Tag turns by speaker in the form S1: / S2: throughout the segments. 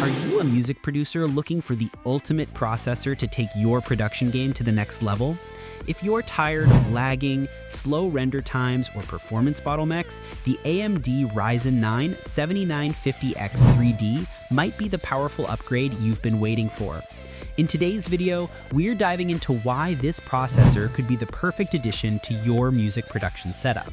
S1: Are you a music producer looking for the ultimate processor to take your production game to the next level? If you're tired of lagging, slow render times, or performance bottlenecks, the AMD Ryzen 9 7950X 3D might be the powerful upgrade you've been waiting for. In today's video, we're diving into why this processor could be the perfect addition to your music production setup.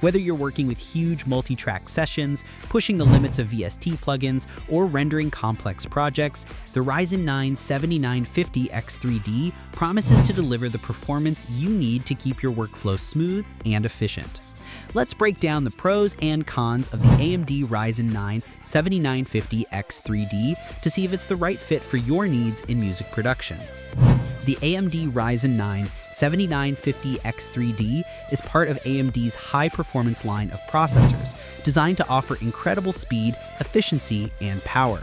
S1: Whether you're working with huge multi-track sessions, pushing the limits of VST plugins, or rendering complex projects, the Ryzen 9 7950X3D promises to deliver the performance you need to keep your workflow smooth and efficient. Let's break down the pros and cons of the AMD Ryzen 9 7950X3D to see if it's the right fit for your needs in music production. The AMD Ryzen 9 7950X3D is part of AMD's high performance line of processors, designed to offer incredible speed, efficiency, and power.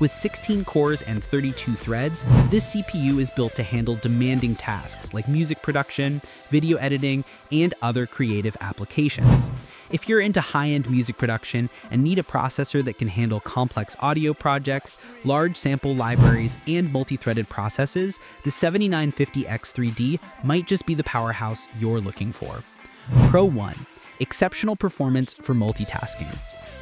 S1: With 16 cores and 32 threads, this CPU is built to handle demanding tasks like music production, video editing, and other creative applications. If you're into high-end music production and need a processor that can handle complex audio projects, large sample libraries, and multi-threaded processes, the 7950X3D might just be the powerhouse you're looking for. Pro 1. Exceptional performance for multitasking.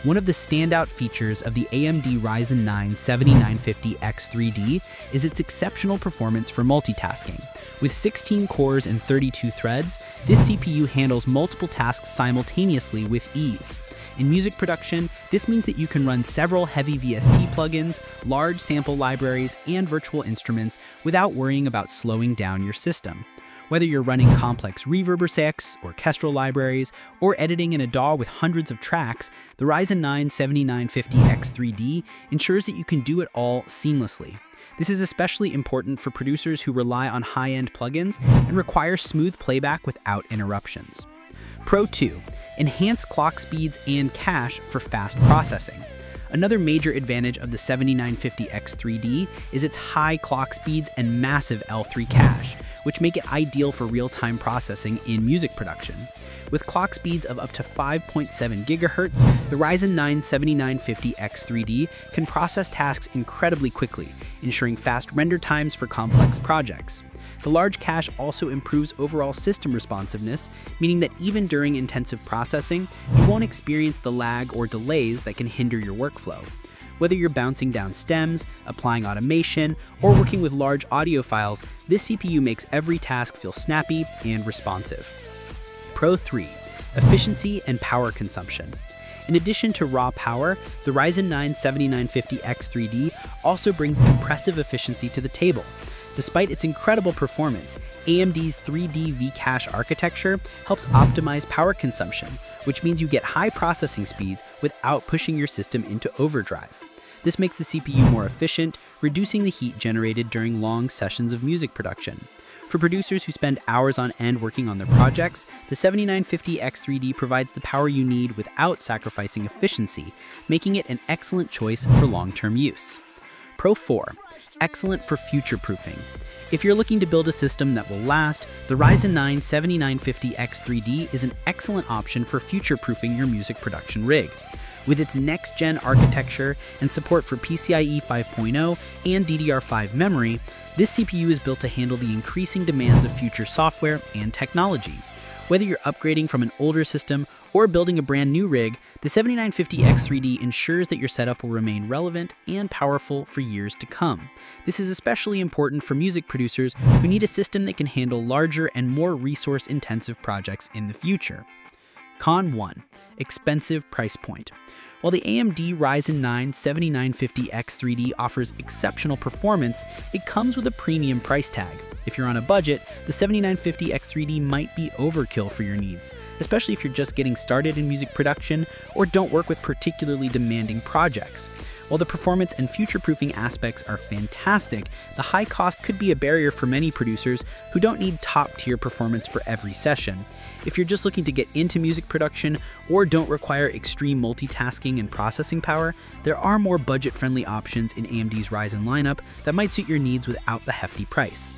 S1: One of the standout features of the AMD Ryzen 9 7950X3D is its exceptional performance for multitasking. With 16 cores and 32 threads, this CPU handles multiple tasks simultaneously with ease. In music production, this means that you can run several heavy VST plugins, large sample libraries, and virtual instruments without worrying about slowing down your system. Whether you're running complex reverb or orchestral libraries, or editing in a DAW with hundreds of tracks, the Ryzen 9 7950X3D ensures that you can do it all seamlessly. This is especially important for producers who rely on high-end plugins and require smooth playback without interruptions. Pro 2. Enhance clock speeds and cache for fast processing. Another major advantage of the 7950X3D is its high clock speeds and massive L3 cache, which make it ideal for real-time processing in music production. With clock speeds of up to 5.7 GHz, the Ryzen 9 7950X3D can process tasks incredibly quickly, ensuring fast render times for complex projects. The large cache also improves overall system responsiveness, meaning that even during intensive processing, you won't experience the lag or delays that can hinder your workflow. Whether you're bouncing down stems, applying automation, or working with large audio files, this CPU makes every task feel snappy and responsive. Pro 3. Efficiency and power consumption. In addition to raw power, the Ryzen 9 7950X3D also brings impressive efficiency to the table. Despite its incredible performance, AMD's 3D V-Cache architecture helps optimize power consumption, which means you get high processing speeds without pushing your system into overdrive. This makes the CPU more efficient, reducing the heat generated during long sessions of music production. For producers who spend hours on end working on their projects, the 7950X3D provides the power you need without sacrificing efficiency, making it an excellent choice for long-term use. Pro 4 excellent for future-proofing. If you're looking to build a system that will last, the Ryzen 9 7950X3D is an excellent option for future-proofing your music production rig. With its next-gen architecture and support for PCIe 5.0 and DDR5 memory, this CPU is built to handle the increasing demands of future software and technology. Whether you're upgrading from an older system or building a brand new rig, the 7950X3D ensures that your setup will remain relevant and powerful for years to come. This is especially important for music producers who need a system that can handle larger and more resource-intensive projects in the future. Con 1. Expensive price point. While the AMD Ryzen 9 7950X3D offers exceptional performance, it comes with a premium price tag. If you're on a budget, the 7950X3D might be overkill for your needs, especially if you're just getting started in music production or don't work with particularly demanding projects. While the performance and future-proofing aspects are fantastic, the high cost could be a barrier for many producers who don't need top-tier performance for every session. If you're just looking to get into music production or don't require extreme multitasking and processing power, there are more budget-friendly options in AMD's Ryzen lineup that might suit your needs without the hefty price.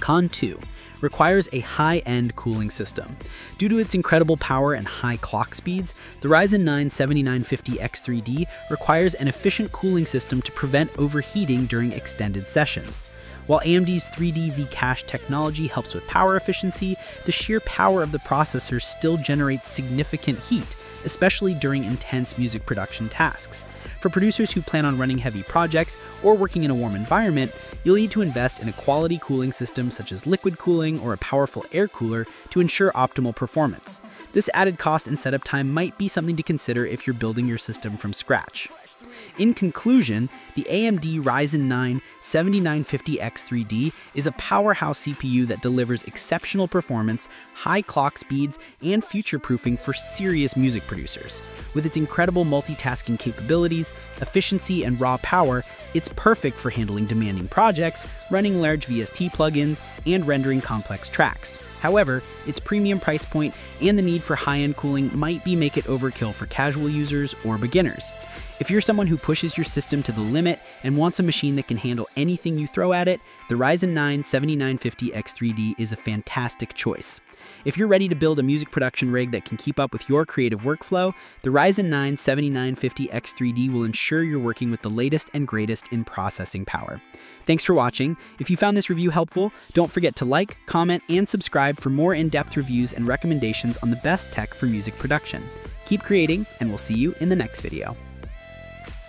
S1: Con 2 requires a high-end cooling system. Due to its incredible power and high clock speeds, the Ryzen 9 7950X3D requires an efficient cooling system to prevent overheating during extended sessions. While AMD's 3D V-Cache technology helps with power efficiency, the sheer power of the processor still generates significant heat, especially during intense music production tasks. For producers who plan on running heavy projects or working in a warm environment, you'll need to invest in a quality cooling system such as liquid cooling or a powerful air cooler to ensure optimal performance. This added cost and setup time might be something to consider if you're building your system from scratch. In conclusion, the AMD Ryzen 9 7950X3D is a powerhouse CPU that delivers exceptional performance, high clock speeds, and future-proofing for serious music producers. With its incredible multitasking capabilities, efficiency, and raw power, it's perfect for handling demanding projects, running large VST plugins, and rendering complex tracks. However, its premium price point and the need for high-end cooling might be make it overkill for casual users or beginners. If you're someone who pushes your system to the limit and wants a machine that can handle anything you throw at it, the Ryzen 9 7950X3D is a fantastic choice. If you're ready to build a music production rig that can keep up with your creative workflow, the Ryzen 9 7950X3D will ensure you're working with the latest and greatest in processing power. Thanks for watching. If you found this review helpful, don't forget to like, comment, and subscribe for more in-depth reviews and recommendations on the best tech for music production. Keep creating, and we'll see you in the next video.